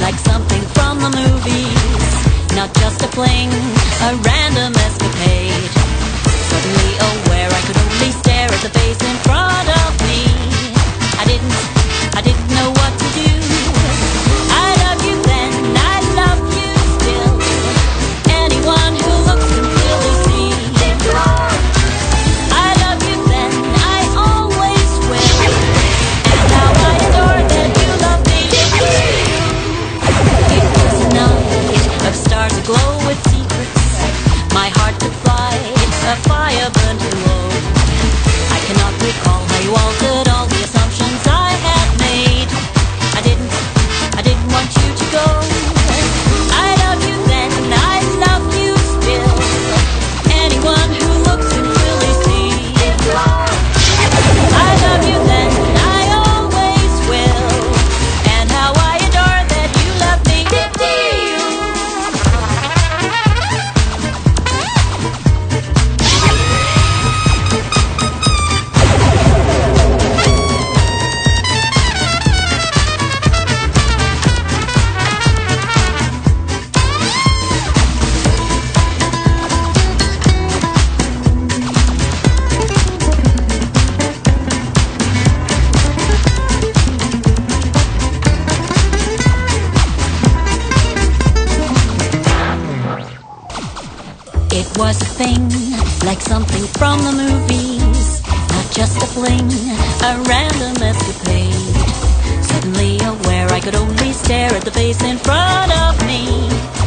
like something from the movies. Not just a fling, a random escapade. Suddenly aware, I could only stare at the face in front a fire burned too low. I cannot recall how you altered It was a thing, like something from the movies. Not just a fling, a random escapade. Suddenly aware, I could only stare at the face in front of me.